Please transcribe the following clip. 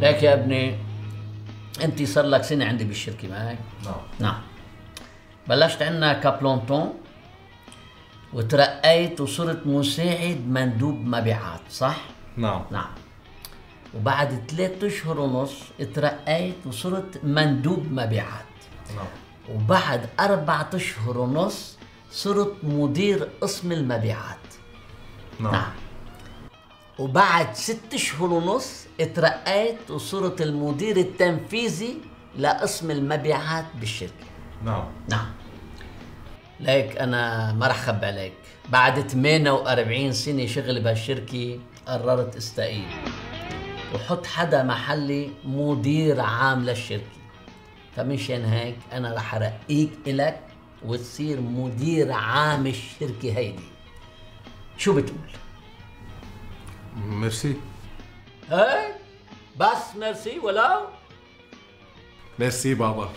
لك يا ابني انت صار لك سنة عندي بالشركة معي نعم. نعم. بلشت عندنا كابلونتون وترقيت وصرت مساعد مندوب مبيعات صح؟ نعم. نعم. وبعد ثلاثة أشهر ونص اترقيت وصرت مندوب مبيعات. نعم. وبعد أربعة أشهر ونص صرت مدير قسم المبيعات. نعم. وبعد ست اشهر ونص اترقيت وصرت المدير التنفيذي لقسم المبيعات بالشركة. نعم. نعم. ليك أنا ما رح خبي عليك بعد 48 سنة شغل بهالشركة قررت إستقيل. وحط حدا محلي مدير عام للشركة. فمشان هيك أنا رح أرقيك إلك وتصير مدير عام الشركة هيدي. شو بتقول؟ ميرسي هيك بس ميرسي ولو ميرسي بابا